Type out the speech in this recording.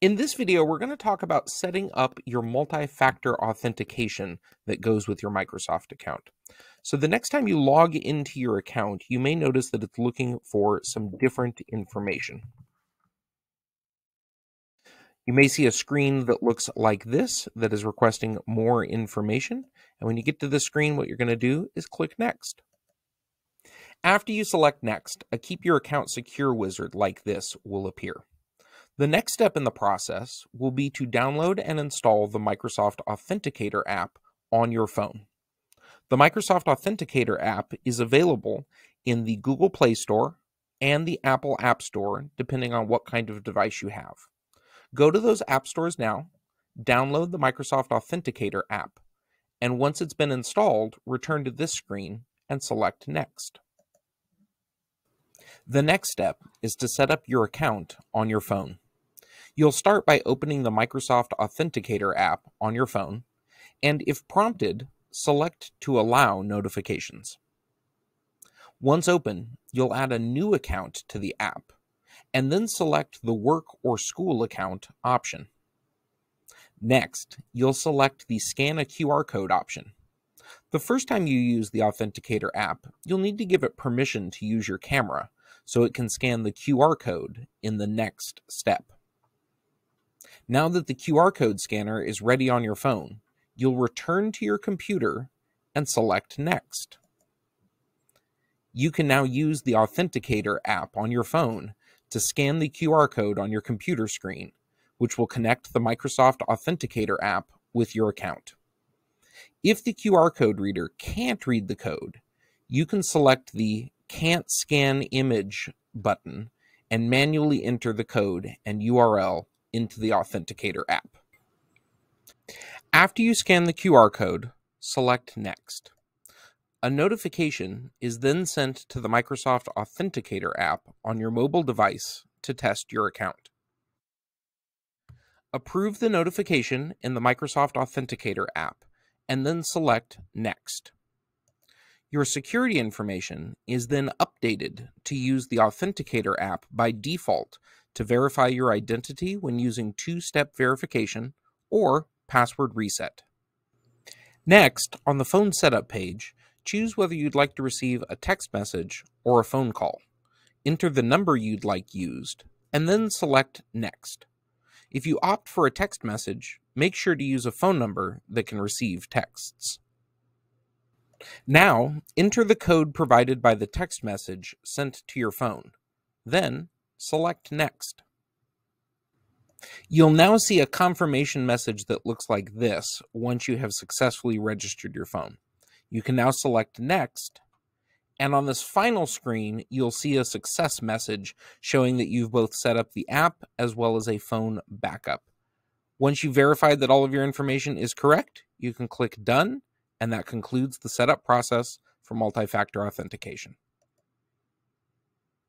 In this video, we're going to talk about setting up your multi-factor authentication that goes with your Microsoft account. So the next time you log into your account, you may notice that it's looking for some different information. You may see a screen that looks like this that is requesting more information. And when you get to the screen, what you're going to do is click Next. After you select Next, a Keep Your Account Secure wizard like this will appear. The next step in the process will be to download and install the Microsoft Authenticator app on your phone. The Microsoft Authenticator app is available in the Google Play Store and the Apple App Store, depending on what kind of device you have. Go to those app stores now, download the Microsoft Authenticator app, and once it's been installed, return to this screen and select Next. The next step is to set up your account on your phone. You'll start by opening the Microsoft Authenticator app on your phone, and if prompted, select to allow notifications. Once open, you'll add a new account to the app, and then select the Work or School account option. Next, you'll select the Scan a QR code option. The first time you use the Authenticator app, you'll need to give it permission to use your camera so it can scan the QR code in the next step. Now that the QR code scanner is ready on your phone, you'll return to your computer and select Next. You can now use the Authenticator app on your phone to scan the QR code on your computer screen, which will connect the Microsoft Authenticator app with your account. If the QR code reader can't read the code, you can select the Can't Scan Image button and manually enter the code and URL into the Authenticator app. After you scan the QR code, select Next. A notification is then sent to the Microsoft Authenticator app on your mobile device to test your account. Approve the notification in the Microsoft Authenticator app and then select Next. Your security information is then updated to use the Authenticator app by default to verify your identity when using two step verification or password reset. Next, on the phone setup page, choose whether you'd like to receive a text message or a phone call. Enter the number you'd like used, and then select Next. If you opt for a text message, make sure to use a phone number that can receive texts. Now, enter the code provided by the text message sent to your phone. Then, select Next. You'll now see a confirmation message that looks like this once you have successfully registered your phone. You can now select Next, and on this final screen, you'll see a success message showing that you've both set up the app as well as a phone backup. Once you've verified that all of your information is correct, you can click Done, and that concludes the setup process for multi-factor authentication.